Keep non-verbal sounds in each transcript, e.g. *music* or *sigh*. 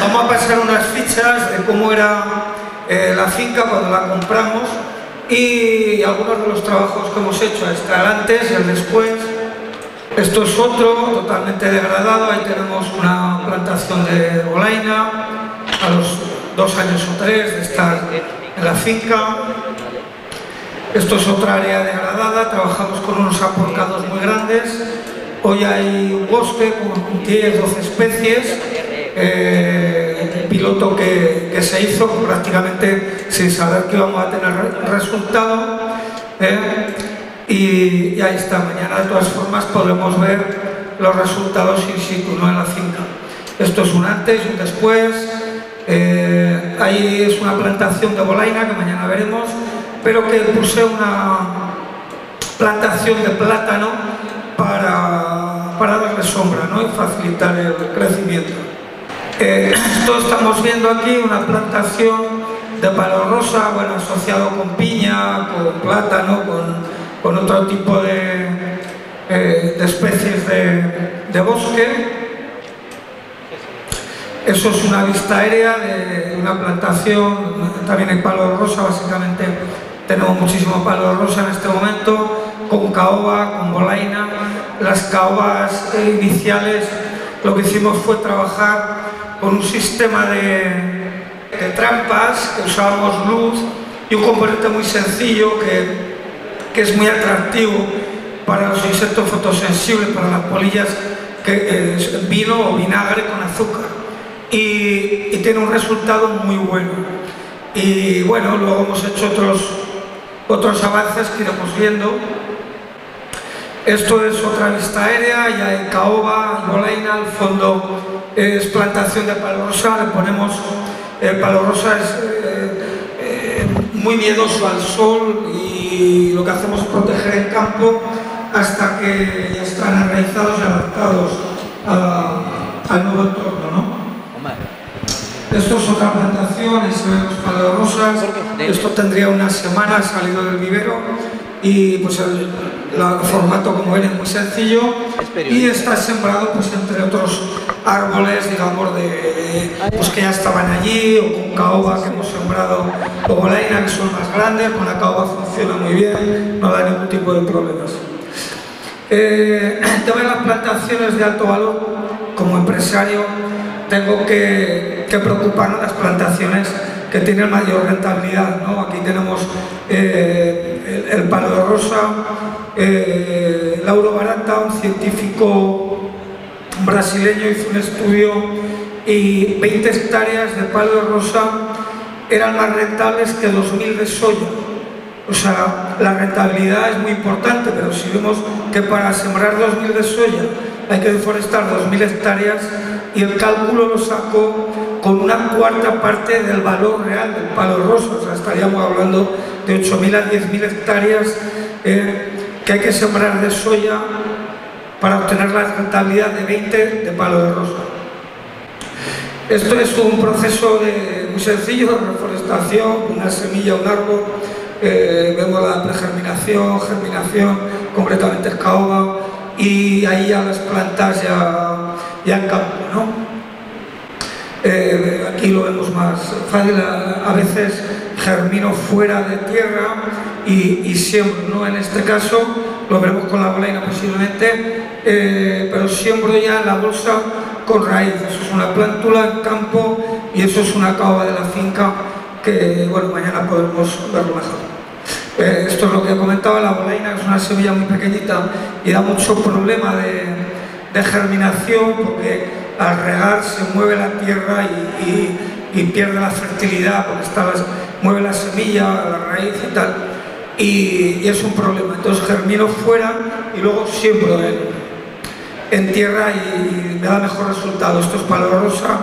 vamos a pasar unas fichas de cómo era eh, la finca cuando la compramos y algunos de los trabajos que hemos hecho, está el antes y el después. Esto es otro, totalmente degradado, ahí tenemos una plantación de bolaina a los dos años o tres de estar en la finca. Esto es otra área degradada, trabajamos con unos aporcados muy grandes. Hoy hay un bosque con 10, 12 especies. Eh, piloto que, se hizo prácticamente sin saber que íbamos a tener resultado. Eh, y, ahí está, mañana de todas formas podremos ver los resultados in situ, no en la finca. Esto es un antes y un después. Eh, ahí es una plantación de bolaina que mañana veremos pero que puse una plantación de plátano para, para darle sombra ¿no? y facilitar el crecimiento. Eh, esto estamos viendo aquí una plantación de palo rosa, bueno, asociado con piña, con plátano, con, otro tipo de, eh, de especies de, de, bosque. Eso es una vista aérea de una plantación, también en palo rosa, básicamente tenemos muchísimo palo rosa en este momento, con caoba, con bolaina. Las caobas iniciales lo que hicimos fue trabajar con un sistema de, trampas, que usábamos luz y un componente muy sencillo que, que es muy atractivo para los insectos fotosensibles, para las polillas, que es vino o vinagre con azúcar. Y, y tiene un resultado muy bueno. Y bueno, luego hemos hecho otros otros avances que iremos viendo. Esto es otra vista aérea, ya hay caoba, bolaina, al fondo es plantación de palo rosa, le ponemos, el palo rosa es eh, eh, muy miedoso al sol y lo que hacemos es proteger el campo hasta que ya están enraizados y adaptados al nuevo entorno. ¿no? Esto es otra plantación, es los rosas. Esto tendría una semana salido del vivero y pues el, formato como ven es muy sencillo y está sembrado pues entre otros árboles digamos de pues que ya estaban allí o con caoba que hemos sembrado o bolaina que son más grandes con la caoba funciona muy bien no da ningún tipo de problemas. Eh, *clears throat* de las plantaciones de alto valor como empresario tengo que, que preocuparnos las plantaciones que tienen mayor rentabilidad. ¿no? Aquí tenemos eh, el, palo de rosa, eh, Lauro Barata, un científico brasileño, hizo un estudio y 20 hectáreas de palo de rosa eran más rentables que 2.000 de soya. O sea, la rentabilidad es muy importante, pero si vemos que para sembrar 2.000 de soya hay que deforestar 2.000 hectáreas, y el cálculo lo sacó con una cuarta parte del valor real del palo rosa, o sea, estaríamos hablando de 8.000 a 10.000 hectáreas eh, que hay que sembrar de soya para obtener la rentabilidad de 20 de palo de rosa. Esto es un proceso muy sencillo reforestación, una semilla, un árbol, eh, vemos la pregerminación, germinación, concretamente es caoba, y ahí ya las plantas ya ya en campo, ¿no? Eh, aquí lo vemos más fácil, a, veces germino fuera de tierra y, siembro, ¿no? En este caso lo veremos con la bolaina posiblemente, eh, pero siembro ya la bolsa con raíz, eso es una plántula en campo y eso es una caoba de la finca que, bueno, mañana podemos verlo mejor. Eh, esto es lo que comentaba, la bolaina es una semilla muy pequeñita y da mucho problema de, de germinación porque al regar se mueve la tierra y, pierde la fertilidad porque está mueve la semilla, la raíz y tal y, es un problema. Entonces germino fuera y luego siembro en, tierra y me da mejor resultado. Esto es palo rosa,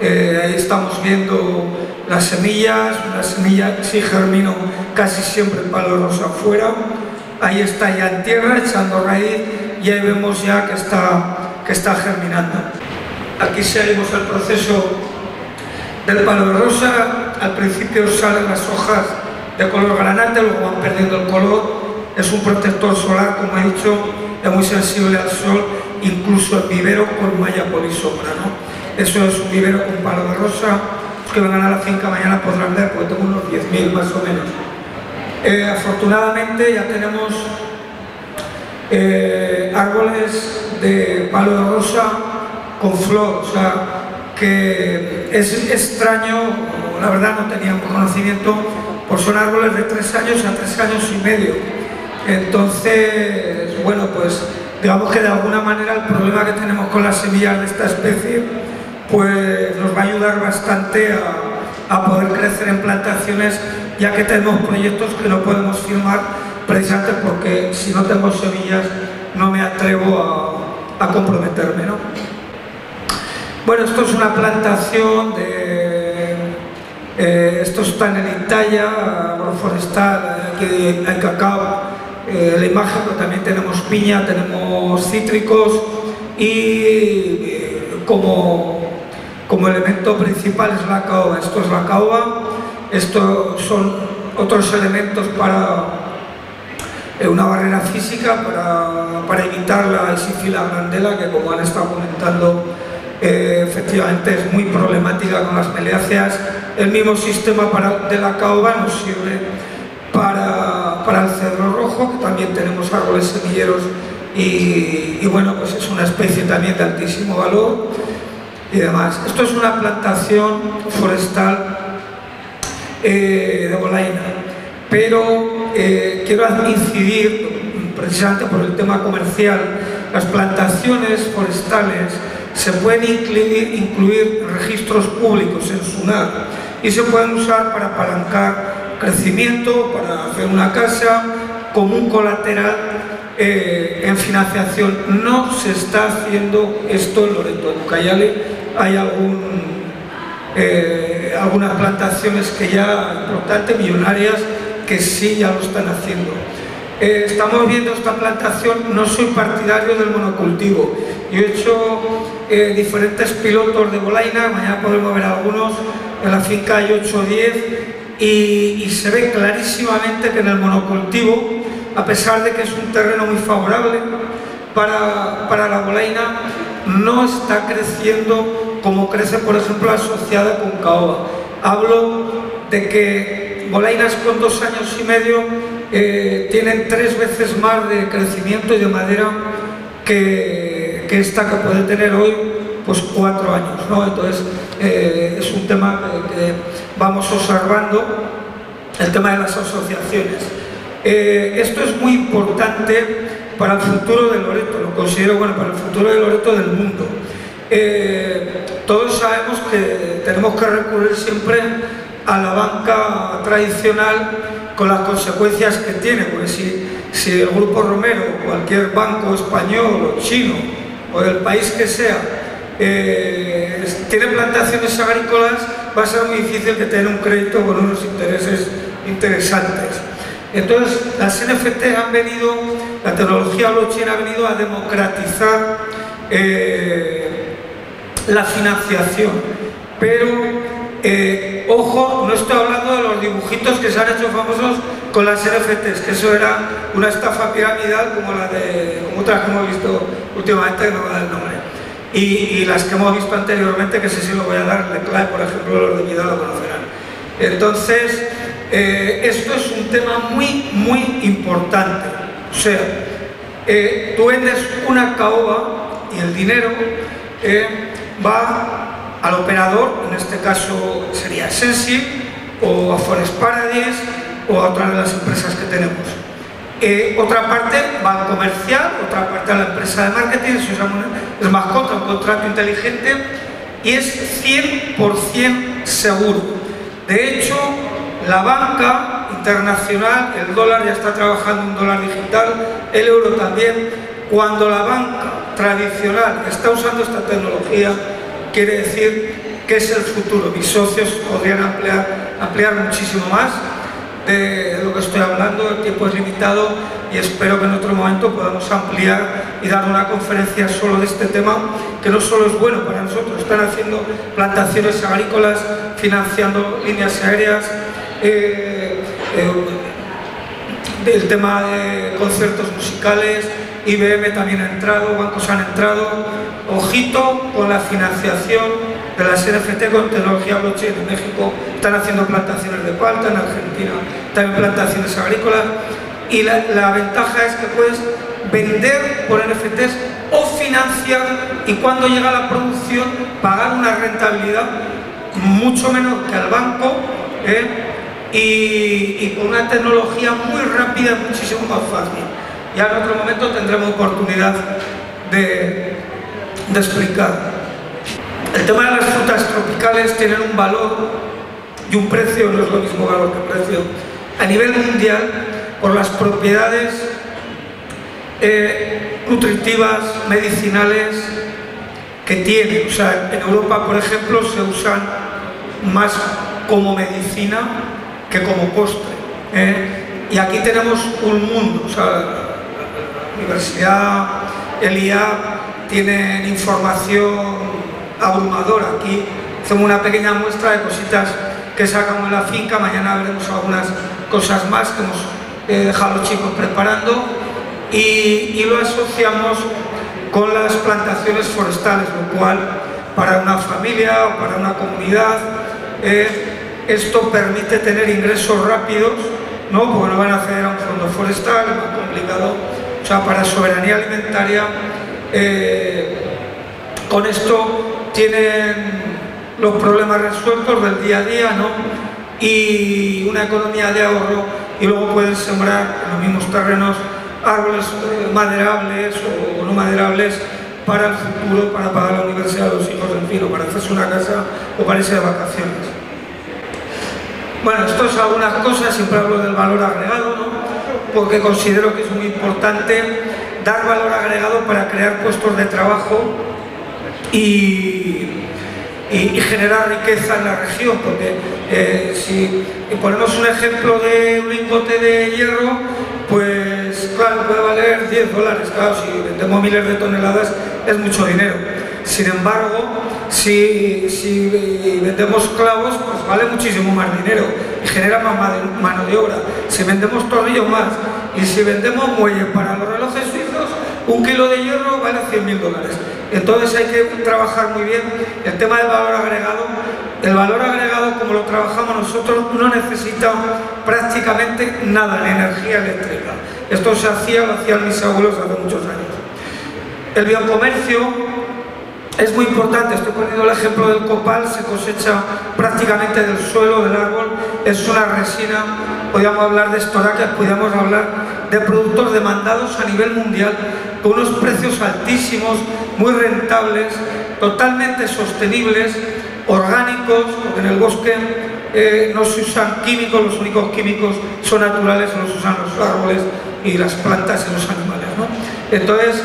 eh, ahí estamos viendo las semillas, las semillas sí germino casi siempre palo rosa fuera, ahí está ya en tierra echando raíz y ahí vemos ya que está germinando. Aquí seguimos el proceso del palo de rosa, al principio salen las hojas de color granate, luego van perdiendo el color, es un protector solar, como he dicho, es muy sensible al sol, incluso el vivero con malla polisombra. eso es un vivero con palo de rosa, que vengan a la finca mañana podrán ver, porque tengo unos 10.000 más o menos. Eh, afortunadamente ya tenemos eh, árboles de palo de rosa con flor, o sea, que es extraño, la verdad no teníamos conocimiento, por son árboles de tres años a tres años y medio. Entonces, bueno, pues digamos que de alguna manera el problema que tenemos con las semillas de esta especie, pues nos va a ayudar bastante a, a poder crecer en plantaciones, ya que tenemos proyectos que no podemos firmar precisamente porque si no tengo semillas no me atrevo a, comprometerme. ¿no? Bueno, esto es una plantación de... Eh, esto está en Italia, agroforestal, aquí cacao, eh, la imagen, pero también tenemos piña, tenemos cítricos y eh, como, como elemento principal es la caoba. Esto es la caoba, estos son otros elementos para una barrera física para, evitar la isifila grandela que como han estado comentando eh, efectivamente es muy problemática con las meleáceas. El mismo sistema de la caoba nos sirve para, el cedro rojo, que también tenemos árboles semilleros y, bueno, pues es una especie también de altísimo valor y demás. Esto es una plantación forestal eh, de bolaina, pero eh, quiero incidir, precisamente por el tema comercial, las plantaciones forestales se pueden incluir, registros públicos en SUNAR y se pueden usar para apalancar crecimiento, para hacer una casa, como un colateral eh, en financiación. No se está haciendo esto en Loreto. En Ucayale hay eh, algunas plantaciones que ya importantes, millonarias, que sí ya lo están haciendo. Eh, estamos viendo esta plantación, no soy partidario del monocultivo. Yo he hecho eh, diferentes pilotos de bolaina, mañana podemos ver algunos, en la finca hay 8 o 10, y, se ve clarísimamente que en el monocultivo, a pesar de que es un terreno muy favorable para, para la bolaina, no está creciendo como crece, por ejemplo, asociada con caoba. Hablo de que Bolainas con dos años y medio eh, tienen tres veces más de crecimiento y de madera que, esta que puede tener hoy pues cuatro años. Entonces eh, es un tema que vamos observando, el tema de las asociaciones. Eh, esto es muy importante para el futuro de Loreto, lo considero bueno para el futuro de Loreto del mundo. todos sabemos que tenemos que recurrir siempre a la banca tradicional con las consecuencias que tiene, porque si, si el Grupo Romero, cualquier banco español o chino o del país que sea, eh, tiene plantaciones agrícolas, va a ser muy difícil que tenga un crédito con unos intereses interesantes. Entonces, las NFT han venido, la tecnología blockchain ha venido a democratizar eh, la financiación, pero eh, ojo, no estoy hablando de los dibujitos que se han hecho famosos con las NFTs, que eso era una estafa piramidal como la de otras que hemos visto últimamente, que no voy a dar el nombre. Y, las que hemos visto anteriormente, que sé si lo voy a dar, clave, por ejemplo, los de mi lo conocerán. Entonces, eh, esto es un tema muy, muy importante. O sea, eh, tú vendes una caoba y el dinero va al operador, en este caso sería Sensi o a Forest Paradise o a otra de las empresas que tenemos. Eh, otra parte va al comercial, otra parte a la empresa de marketing, eso es más contra un contrato inteligente y es 100% seguro. De hecho, la banca internacional, el dólar ya está trabajando un dólar digital, el euro también. Cuando la banca tradicional está usando esta tecnología, quiere decir que es el futuro. Mis socios podrían ampliar, muchísimo más de lo que estoy hablando, el tiempo es limitado y espero que en otro momento podamos ampliar y dar una conferencia solo de este tema, que no solo es bueno para nosotros, están haciendo plantaciones agrícolas, financiando líneas aéreas, eh, eh, el tema de conciertos musicales, IBM también ha entrado, bancos han entrado. Ojito con la financiación de las NFT con tecnología blockchain en México. Están haciendo plantaciones de palta, en Argentina también plantaciones agrícolas. Y la, ventaja es que puedes vender por NFTs o financiar y cuando llega la producción pagar una rentabilidad mucho menor que al banco ¿eh? y, con una tecnología muy rápida muchísimo más fácil. Ya en otro momento tendremos oportunidad de, explicar. El tema de las frutas tropicales tienen un valor y un precio, no es lo mismo valor que precio, a nivel mundial por las propiedades eh, nutritivas, medicinales que tiene. O sea, en Europa, por ejemplo, se usan más como medicina que como postre. ¿eh? Y aquí tenemos un mundo. O sea, Universidad, el tienen información abrumadora. Aquí hacemos una pequeña muestra de cositas que sacamos en la finca. Mañana veremos algunas cosas más que hemos eh, dejado los chicos preparando y, lo asociamos con las plantaciones forestales, lo cual para una familia o para una comunidad eh, esto permite tener ingresos rápidos, ¿no? porque no van a acceder a un fondo forestal, es más complicado, para soberanía alimentaria, eh, con esto tienen los problemas resueltos del día a día, ¿no? y una economía de ahorro, y luego pueden sembrar en los mismos terrenos árboles eh, maderables o no maderables para el futuro, para pagar la universidad de los hijos, en fin, o para hacerse una casa o para irse de vacaciones. Bueno, esto es algunas cosas, siempre hablo del valor agregado, ¿no? Porque considero que es muy importante dar valor agregado para crear puestos de trabajo y, generar riqueza en la región, porque eh, si ponemos un ejemplo de un lingote de hierro, pues claro, puede valer 10 dólares, claro, si vendemos miles de toneladas es mucho dinero. Sin embargo, si, vendemos clavos, pues vale muchísimo más dinero genera más mano de obra. Si vendemos tornillos más y si vendemos muelles para los relojes suizos, un kilo de hierro vale 100.000 dólares. Entonces hay que trabajar muy bien el tema del valor agregado. El valor agregado, como lo trabajamos nosotros, no necesita prácticamente nada de energía eléctrica. Esto se hacía, lo hacían mis abuelos hace muchos años. El biocomercio es muy importante, estoy poniendo el ejemplo del copal, se cosecha prácticamente del suelo, del árbol, es una resina, podríamos hablar de estoraques, podríamos hablar de productos demandados a nivel mundial con unos precios altísimos, muy rentables, totalmente sostenibles, orgánicos, porque en el bosque eh, no se usan químicos, los únicos químicos son naturales, los usan los árboles y las plantas y los animales. Entonces,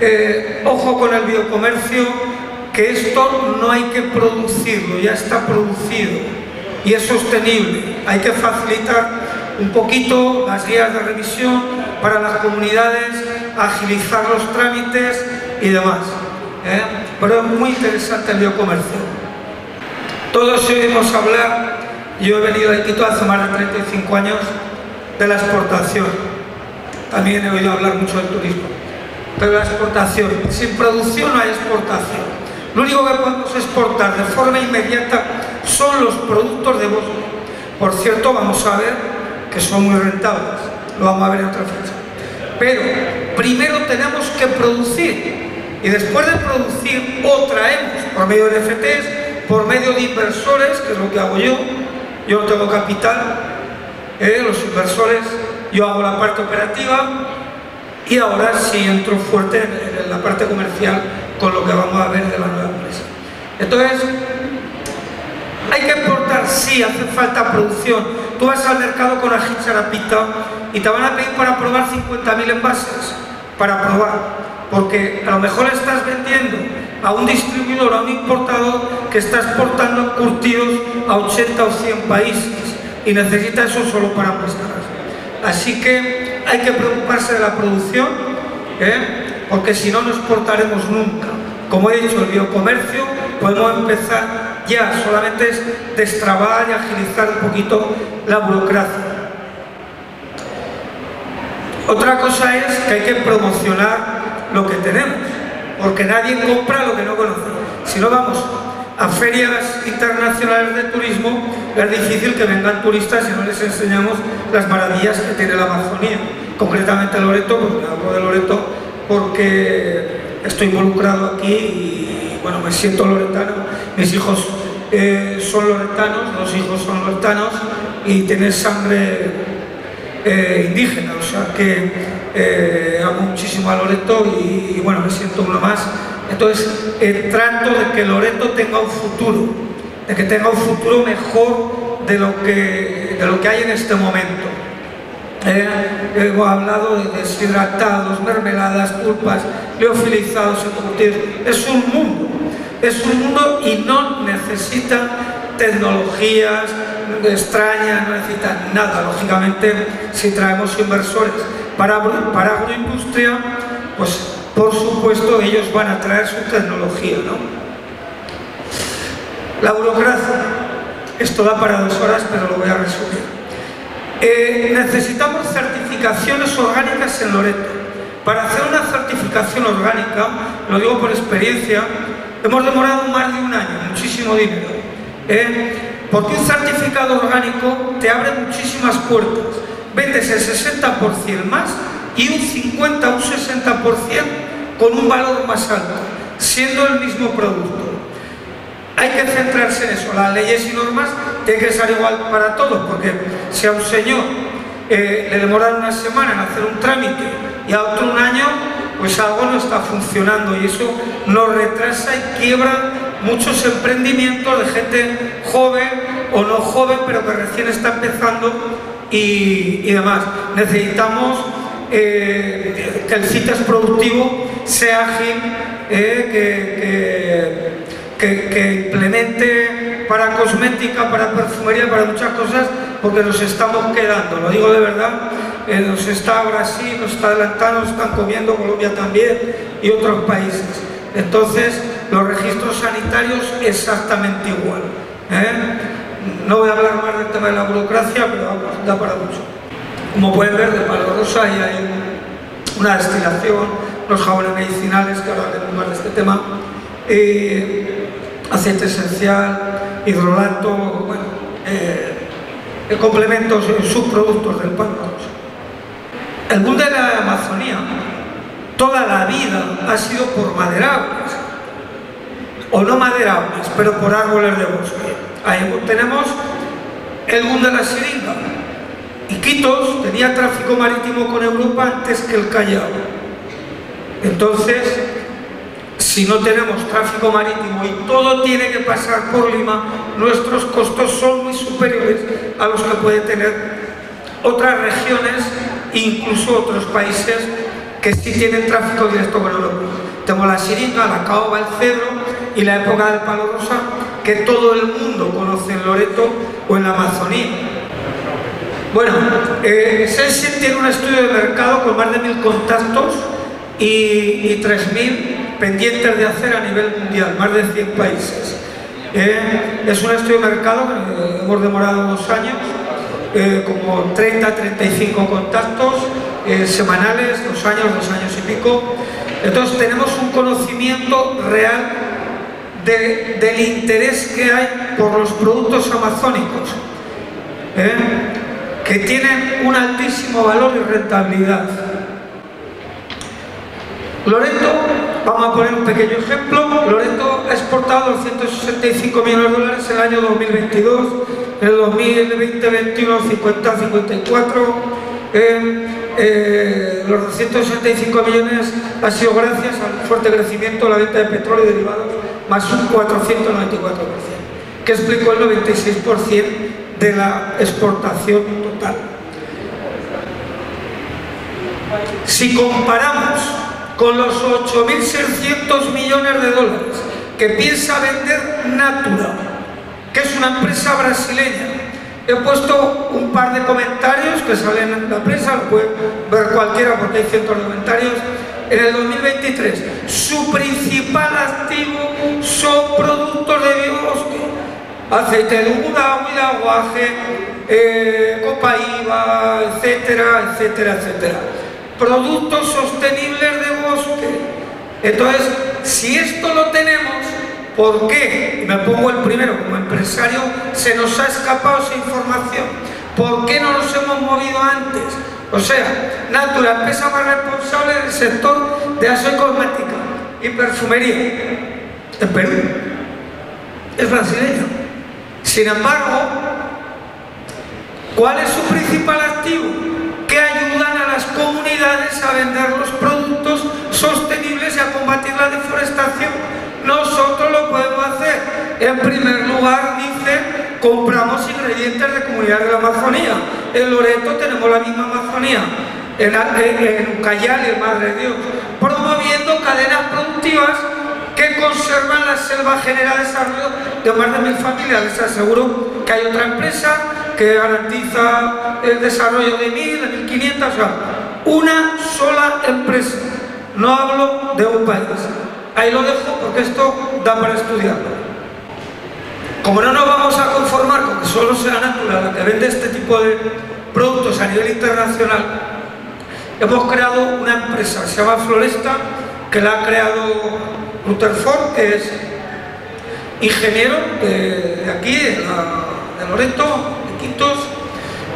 eh, ojo con el biocomercio, que esto no hay que producirlo, ya está producido y es sostenible. Hay que facilitar un poquito las guías de revisión para las comunidades, agilizar los trámites y demás. ¿eh? Pero es muy interesante el biocomercio. Todos oímos hablar, yo he venido a Quito hace más de 35 años, de la exportación. También he oído hablar mucho del turismo pero la exportación. Sin producción no hay exportación. Lo único que podemos exportar de forma inmediata son los productos de bosque. Por cierto, vamos a ver que son muy rentables. Lo vamos a ver en otra fecha. Pero primero tenemos que producir. Y después de producir, o traemos por medio de FTs, por medio de inversores, que es lo que hago yo. Yo no tengo capital, ¿eh? los inversores, yo hago la parte operativa, y ahora sí entro fuerte en, la parte comercial con lo que vamos a ver de la nueva empresa. Entonces, hay que exportar, sí, hace falta producción. Tú vas al mercado con la Charapita y te van a pedir para probar 50.000 envases, para probar, porque a lo mejor estás vendiendo a un distribuidor, a un importador que está exportando curtidos a 80 o 100 países y necesita eso solo para muestras. Así que hay que preocuparse de la producción, ¿eh? porque si no, no exportaremos nunca. Como he dicho, el biocomercio podemos empezar ya, solamente es destrabar y agilizar un poquito la burocracia. Otra cosa es que hay que promocionar lo que tenemos, porque nadie compra lo que no conoce. Si no vamos a ferias internacionales de turismo, es difícil que vengan turistas si no les enseñamos las maravillas que tiene la Amazonía. Concretamente Loreto, porque hablo de Loreto porque estoy involucrado aquí y bueno, me siento loretano. Mis hijos eh, son loretanos, los hijos son loretanos y tienen sangre eh, indígena, o sea que eh, amo muchísimo a Loreto y, y, bueno, me siento uno más. Entonces, trato de que Loreto tenga un futuro, de que tenga un futuro mejor de lo que, de lo que hay en este momento. Eh, hemos hablado de deshidratados, mermeladas, pulpas, leofilizados, embutidos. Es un mundo, es un mundo y no necesita tecnologías extrañas, no necesita nada. Lógicamente, si traemos inversores para, para agroindustria, pues por supuesto ellos van a traer su tecnología. ¿no? La burocracia, esto da para dos horas, pero lo voy a resumir. Eh, necesitamos certificaciones orgánicas en Loreto. Para hacer una certificación orgánica, lo digo por experiencia, hemos demorado más de un año, muchísimo dinero. ¿eh? porque un certificado orgánico te abre muchísimas puertas. Vendes el 60% más y un 50 o un 60% con un valor más alto, siendo el mismo producto. Hay que centrarse en eso. Las leyes y normas tienen que ser igual para todos, porque si a un señor eh, le demoran una semana en hacer un trámite y a otro un año, pues algo no está funcionando y eso nos retrasa y quiebra muchos emprendimientos de gente joven o no joven, pero que recién está empezando y, demás. Necesitamos eh, que el CITES productivo sea ágil, eh, que que, implemente para cosmética, para perfumería, para muchas cosas, porque nos estamos quedando, lo digo de verdad, eh, nos está Brasil, nos está adelantando, nos están comiendo, Colombia también y otros países. Entonces, los registros sanitarios exactamente igual. ¿eh? No voy a hablar más del tema de la burocracia, pero vamos, da para mucho. Como pueden ver, de palo rosa hay una destilación, los jabones medicinales, que hablaremos más de este tema. Eh, aceite esencial, hidrolato, bueno, eh, complementos, eh, subproductos del pan. El mundo de la Amazonía, toda la vida ha sido por maderables, o no maderables, pero por árboles de bosque. Ahí tenemos el mundo de la siringa. Iquitos tenía tráfico marítimo con Europa antes que el Callao. Entonces, si no tenemos tráfico marítimo y todo tiene que pasar por Lima, nuestros costos son muy superiores a los que pueden tener otras regiones incluso otros países que sí tienen tráfico directo con Europa. Tenemos la siringa, la caoba, el cedro y la época del palo rosa que todo el mundo conoce en Loreto o en la Amazonía. Bueno, eh, tiene un estudio de mercado con más de mil contactos y, y 3.000 pendientes de hacer a nivel mundial, más de 100 países. Eh, es un estudio de mercado que hemos demorado dos años, eh, como 30-35 contactos eh, semanales, dos años, dos años y pico. Entonces tenemos un conocimiento real del interés que hay por los productos amazónicos, que tienen un altísimo valor y rentabilidad. Loreto Vamos a poner un pequeño ejemplo. Loreto ha exportado 265 millones de dólares en el año 2022, en el 2020-2021 50, 54. los 265 millones ha sido gracias al fuerte crecimiento de la venta de petróleo y derivados, más un 494%, que explicó el 96% de la exportación Si comparamos con los 8.600 millones de dólares que piensa vender Natura, que es una empresa brasileña. He puesto un par de comentarios que salen en la prensa, lo puede ver cualquiera porque hay cientos de comentarios. En el 2023, su principal activo son productos de biobosque, aceite de uva, de aguaje, eh, copa IVA, etcétera, etcétera, etcétera. productos sostenibles de bosque. Entonces, si esto lo tenemos, ¿por qué? Me pongo el primero, como empresario, se nos ha escapado esa información. ¿Por qué no nos hemos movido antes? O sea, Natura, empresa más responsable del sector de aso y cosmética y perfumería en Perú. Es brasileño. Sin embargo, ¿cuál es su principal activo? Que ayudan a las comunidades a vender los productos sostenibles y a combatir la deforestación. Nosotros lo podemos hacer. En primer lugar, dice, compramos ingredientes de comunidades de la Amazonía. En Loreto tenemos la misma Amazonía. En, en el Madre de Dios. Promoviendo cadenas productivas que conservan la selva general de desarrollo de más de mil familias. Les aseguro que hay otra empresa que garantiza el desarrollo de mil, de mil quinientas, o sea, una sola empresa. No hablo de un país. Ahí lo dejo porque esto da para estudiarlo. Como no nos vamos a conformar con que solo sea Natura la que vende este tipo de productos a nivel internacional, hemos creado una empresa se llama Floresta, que la ha creado Rutherford, que es ingeniero de, aquí, de, Loreto, de Quintos,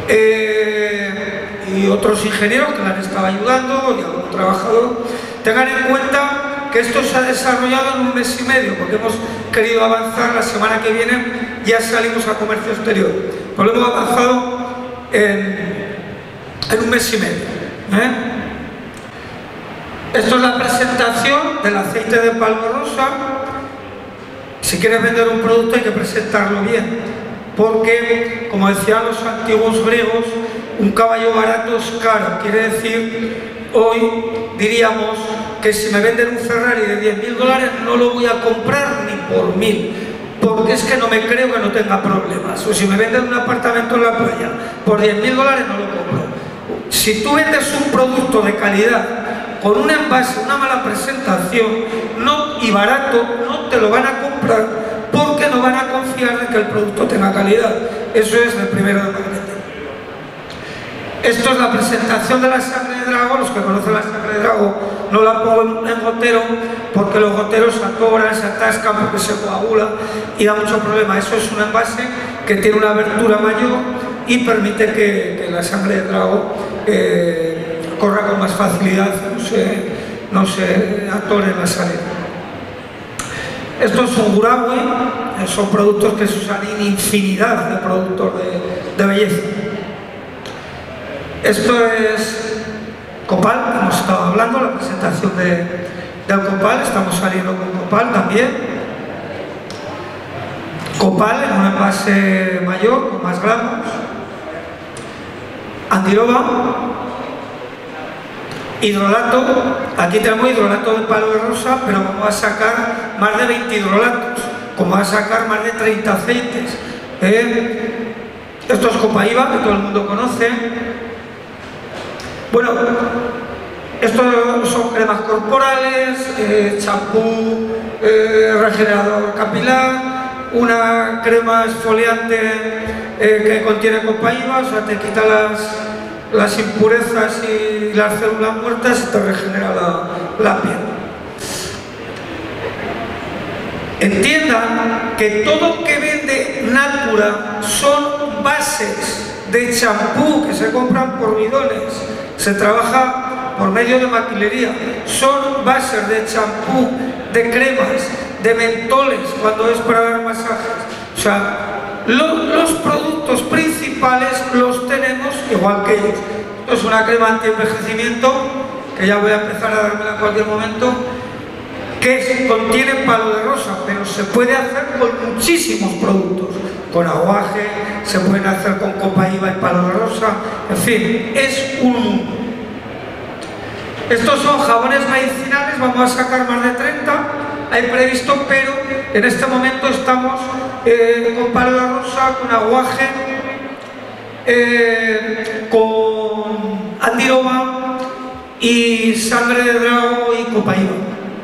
eh, y otros ingenieros que le han estado ayudando y algún trabajador. Tengan en cuenta que esto se ha desarrollado en un mes y medio, porque hemos querido avanzar la semana que viene, ya salimos a comercio exterior. Pero lo hemos avanzado en, un mes y medio. ¿eh? Esto es la presentación del aceite de palma rosa. Si quieres vender un producto hay que presentarlo bien, porque, como decían los antiguos griegos, un caballo barato es caro. Quiere decir, hoy diríamos que si me venden un Ferrari de 10.000 dólares no lo voy a comprar ni por mil, porque es que no me creo que no tenga problemas. O si me venden un apartamento en la playa por 10.000 dólares no lo compro. Si tú vendes un producto de calidad con un envase, una mala presentación no, y barato, no te lo van a comprar porque no van a confiar en que el producto tenga calidad. Eso es el primero de marketing. Esto es la presentación de la sangre de drago. Los que conocen la sangre de drago no la pongo en gotero porque los goteros se atoran, se atascan porque se coagula y da mucho problema. Eso es un envase que tiene una abertura mayor y permite que, la sangre de drago eh, corra con más facilidad, no se, no se atore en la salida. Estos son Guragüe, son productos que se usan en infinidad de productos de, belleza. Esto es Copal, hemos estado hablando, la presentación de, del Copal, estamos saliendo con Copal también. Copal en un envase mayor, con más gramos. Andiroba, Hidrolato, aquí tenemos hidrolato de palo de rosa, pero vamos a sacar más de 20 hidrolatos, como a sacar más de 30 aceites. ¿eh? Esto es Copaíba, que todo el mundo conoce. Bueno, estos son cremas corporales, eh, champú, eh, regenerador capilar, una crema exfoliante que contiene Copaíba, o sea, te quita las las impurezas y las células muertas y te regenera la, piel. Entiendan que todo que vende Natura son bases de champú que se compran por bidones, se trabaja por medio de maquilería, son bases de champú, de cremas, de mentoles cuando es para dar masajes. O sea, los, productos principales los tenemos igual que ellos. Esto es una crema anti-envejecimiento, que ya voy a empezar a dármela en cualquier momento, que contiene palo de rosa, pero se puede hacer con muchísimos productos, con aguaje, se pueden hacer con copa y palo de rosa, en fin, es un. Estos son jabones medicinales, vamos a sacar más de 30, hay previsto, pero en este momento estamos eh, con palo rosa, con aguaje, eh, con andiroba y sangre de drago y copaíba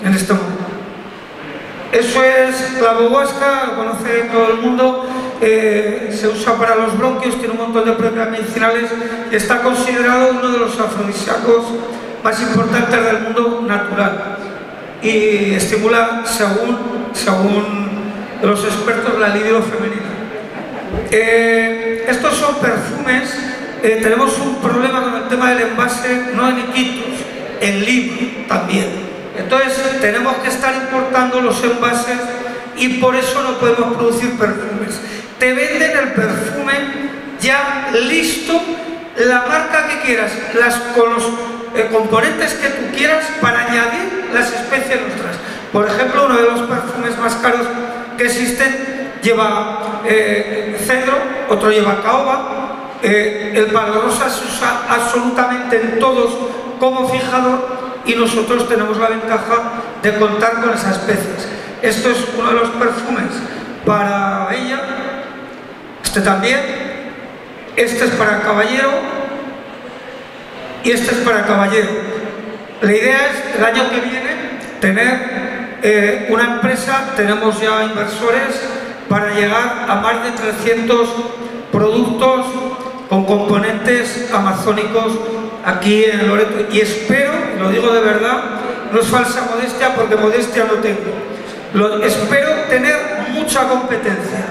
en este momento. Eso es la ayahuasca, lo conoce todo el mundo, eh, se usa para los bronquios, tiene un montón de propiedades medicinales, está considerado uno de los afrodisíacos más importantes del mundo natural y estimula, según, según los expertos, la libido femenina. Eh, estos son perfumes, eh, tenemos un problema con el tema del envase, no en iquitos, en libro también. Entonces tenemos que estar importando los envases y por eso no podemos producir perfumes. Te venden el perfume ya listo, la marca que quieras, las, con los eh, componentes que tú quieras para añadir las especies nuestras. Por ejemplo, uno de los perfumes más caros que existen lleva eh, cedro, otro lleva caoba, eh, el palo rosa se usa absolutamente en todos como fijador y nosotros tenemos la ventaja de contar con esas especies. Esto es uno de los perfumes para ella, este también, este es para caballero y este es para caballero. La idea es el año que viene tener eh, una empresa, tenemos ya inversores para llegar a más de 300 productos con componentes amazónicos aquí en Loreto y espero, lo digo de verdad, no es falsa modestia porque modestia no tengo, espero tener mucha competencia.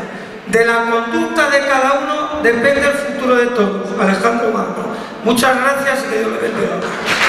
De la conducta de cada uno depende el futuro de todos. Alejandro Magno. Muchas gracias y que Dios le bendiga.